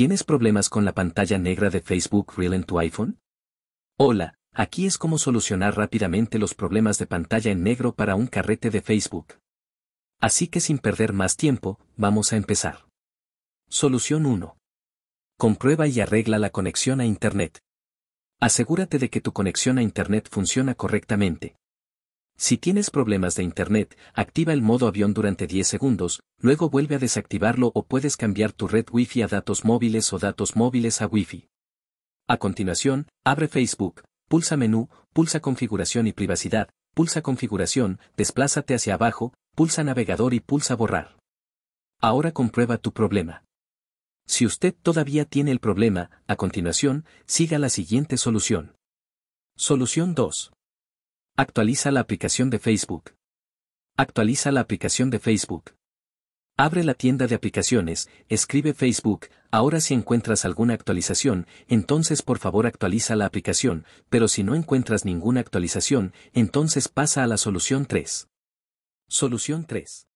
¿Tienes problemas con la pantalla negra de Facebook Reel en tu iPhone? Hola, aquí es cómo solucionar rápidamente los problemas de pantalla en negro para un carrete de Facebook. Así que sin perder más tiempo, vamos a empezar. Solución 1. Comprueba y arregla la conexión a Internet. Asegúrate de que tu conexión a Internet funciona correctamente. Si tienes problemas de Internet, activa el modo avión durante 10 segundos, luego vuelve a desactivarlo o puedes cambiar tu red Wi-Fi a datos móviles o datos móviles a Wi-Fi. A continuación, abre Facebook, pulsa menú, pulsa configuración y privacidad, pulsa configuración, desplázate hacia abajo, pulsa navegador y pulsa borrar. Ahora comprueba tu problema. Si usted todavía tiene el problema, a continuación, siga la siguiente solución. Solución 2. Actualiza la aplicación de Facebook. Actualiza la aplicación de Facebook. Abre la tienda de aplicaciones, escribe Facebook, ahora si encuentras alguna actualización, entonces por favor actualiza la aplicación, pero si no encuentras ninguna actualización, entonces pasa a la solución 3. Solución 3.